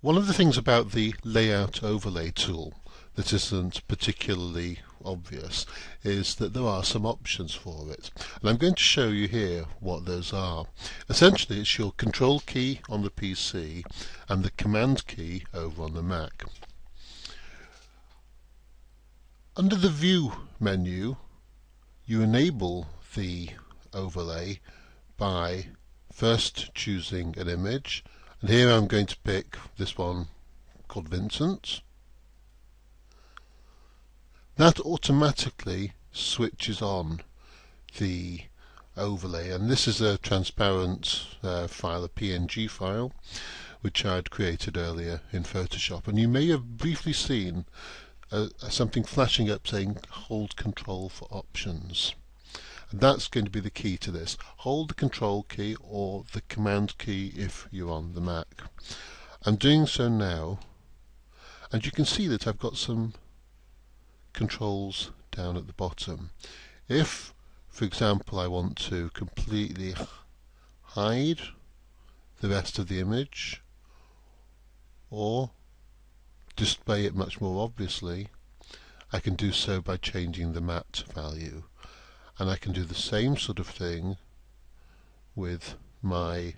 One of the things about the layout overlay tool that isn't particularly obvious is that there are some options for it and I'm going to show you here what those are. Essentially it's your control key on the PC and the command key over on the Mac. Under the view menu you enable the overlay by first choosing an image and here I'm going to pick this one called Vincent. That automatically switches on the overlay and this is a transparent uh, file, a PNG file which I'd created earlier in Photoshop and you may have briefly seen uh, something flashing up saying hold control for options. And that's going to be the key to this. Hold the control key or the command key if you're on the Mac. I'm doing so now and you can see that I've got some controls down at the bottom. If, for example, I want to completely hide the rest of the image or display it much more obviously, I can do so by changing the matte value and I can do the same sort of thing with my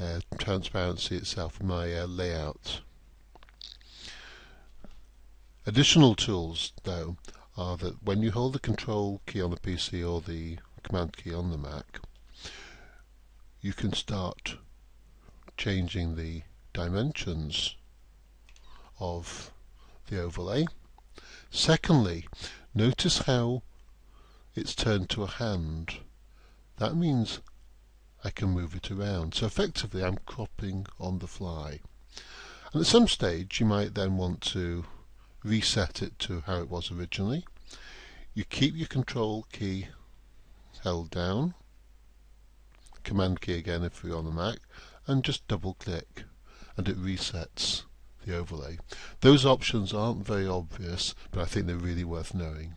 uh, transparency itself, my uh, layout. Additional tools though are that when you hold the control key on the PC or the command key on the Mac you can start changing the dimensions of the overlay. Secondly, notice how it's turned to a hand. That means I can move it around. So effectively I'm cropping on the fly. And at some stage you might then want to reset it to how it was originally. You keep your control key held down, command key again if you're on the Mac, and just double click and it resets the overlay. Those options aren't very obvious, but I think they're really worth knowing.